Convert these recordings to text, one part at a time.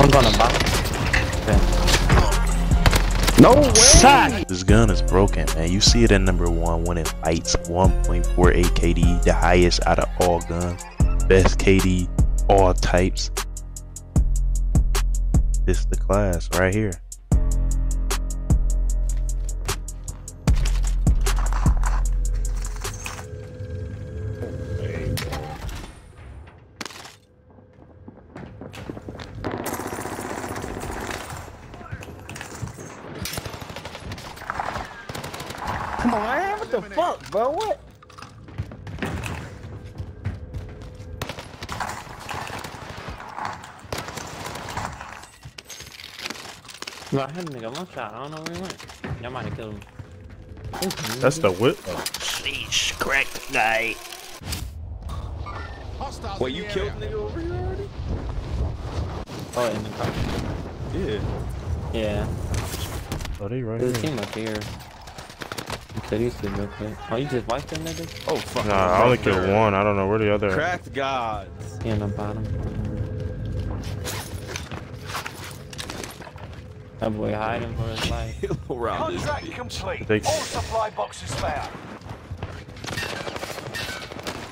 I'm gonna buy. No way! This gun is broken, man. You see it at number one when it fights 1.48 KD, the highest out of all guns. Best KD, all types. This is the class right here. Come on, man. What the fuck, bro? What? No, I had a nigga one shot. I don't know where he went. Y'all might have killed him. That's the whip. Sheesh, cracked guy. Wait, you killed nigga over here already? Oh, in the car. Yeah. Yeah. Oh, they right There's a here. team up here. You could use it real. Oh, you just wiped them nigga? Oh, fuck. Nah, I only killed one. I don't know where the other. Cracked gods. He on the bottom. That boy hiding for his life. Around this Contract bitch. complete. They- All supply boxes found.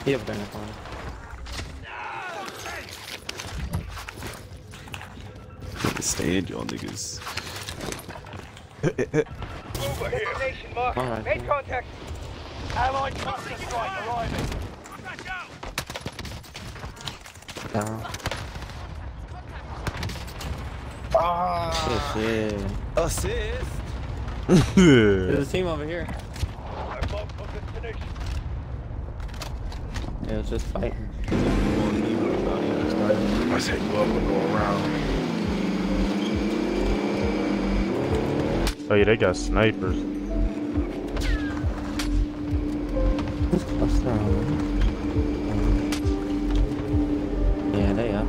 He up there in the corner. Stand y'all niggas. Destination mark. Alright. Made contact. Allied cluster strike arriving. Down. Ah. Shit, shit. Assist. There's a team over here. I marked for destination. It was just fighting. I said go up and go around. Oh yeah, they got snipers. Who's cluster on? Yeah, they up.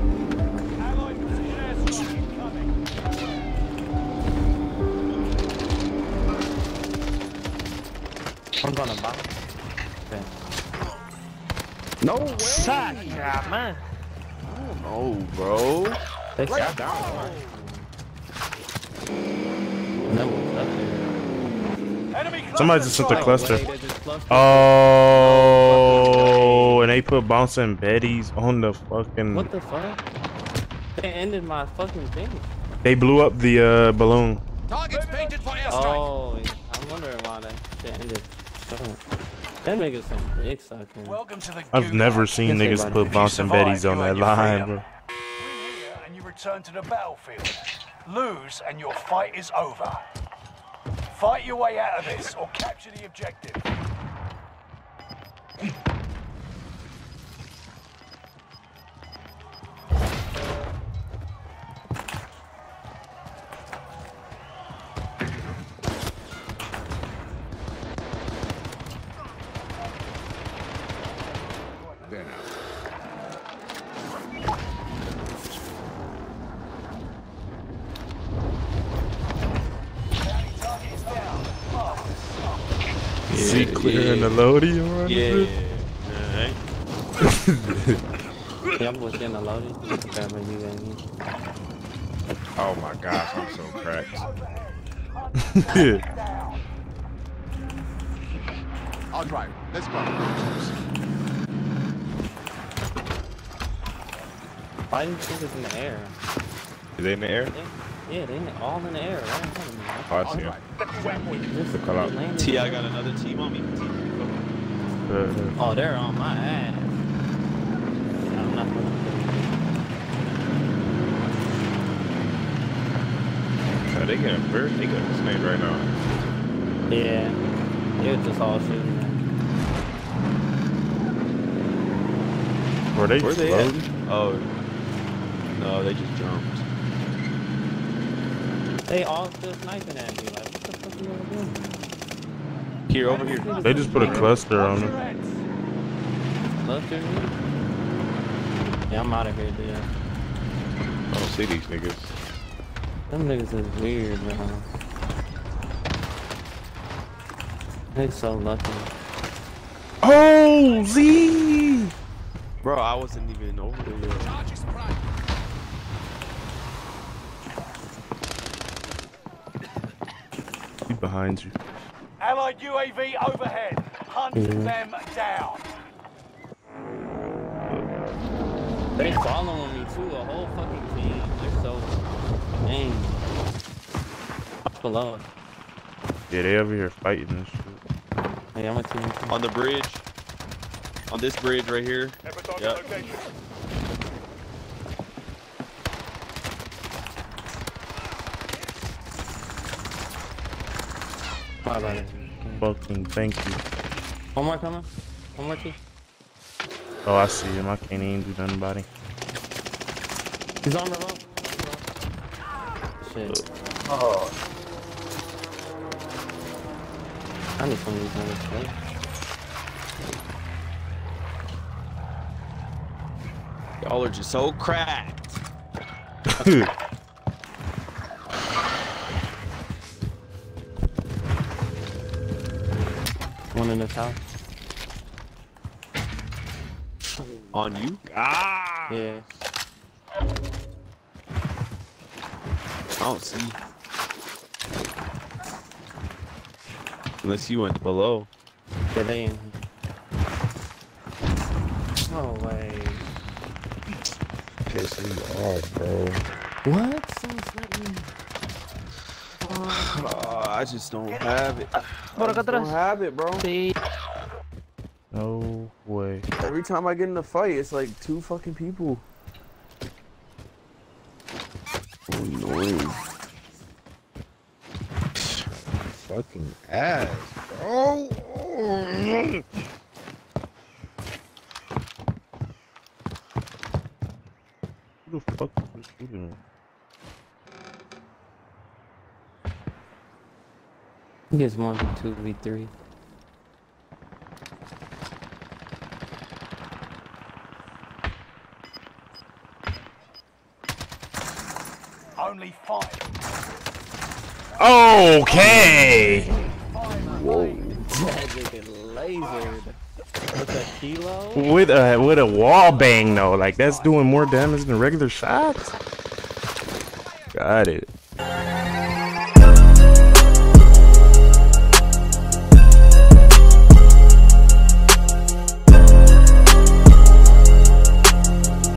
Allied precision airstrike incoming. I'm gonna buy. Okay. No way. Saca, man. No, bro. They shot down. No one's up there. Enemy cluster Somebody just sent the cluster. Wait, they just clustered. Oh, and they put bouncing Betty's on the fucking. What the fuck? They ended my fucking thing. They blew up the uh, balloon. Targets painted for airstrike. Oh, I'm wondering why that shit ended. Fuck. That nigga's some dick sucking. Welcome to the I've never seen niggas put If you bouncing survive, Betty's on that line, freedom. bro. Win here and you return to the battlefield. Lose and your fight is over. Fight your way out of this or capture the objective. Marvelous. See clearing the loading on Yeah. Yeah, I'm was getting a loaded. Okay, but you got me. Oh my gosh, I'm so cracked. it. I'll drive. Let's go. Why do you think it's in the air? Is they in the air? They, yeah, they in all in the air right in front of me. Oh, I see him. Just call out. landed T, I got another team on me. Oh, they're on my ass. I'm not gonna Uh, they getting very, they getting snaked right now. Yeah. They was just all shooting. were they Where they loading? Oh. No, they just jumped. They all still sniping at me. Like, what the fuck are you gonna do? Here, over here. They just put a cluster on them. Cluster me? Yeah, I'm out of here, dude. I don't see these niggas. Them niggas is weird, man. They so lucky. Oh, Z! Bro, I wasn't even over there behind you. Allied UAV overhead. Hunt Mhm. them down. They following me too, a whole fucking team. They're so dang. Up below. Yeah, they over here fighting and shit. Hey, I'm a team. On the bridge. On this bridge right here. Yep. Bye bye. Fucking thank you. One more coming. One more team. Oh, I see him. I can't even do nothing about him. He's on the remote. Shit. Oh. I need some of these numbers, right? Y'all are just so cracked. One in this house. On you? Ah! Yeah. I don't see. Unless you went below. Yeah, they in here. No way. Pissing me off, bro. What? Someone's let me. Uh, I just don't have it. Por acá I just don't have it, bro. Sí. No way. Every time I get in a fight, it's like two fucking people. Annoying. Fucking ass, bro. Who the fuck is shooting him? He gets one v two v three. Only five. Okay. Whoa. Lasered. What's that kilo? With a with a wall bang though, like that's doing more damage than regular shots. Got it.